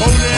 Bonus.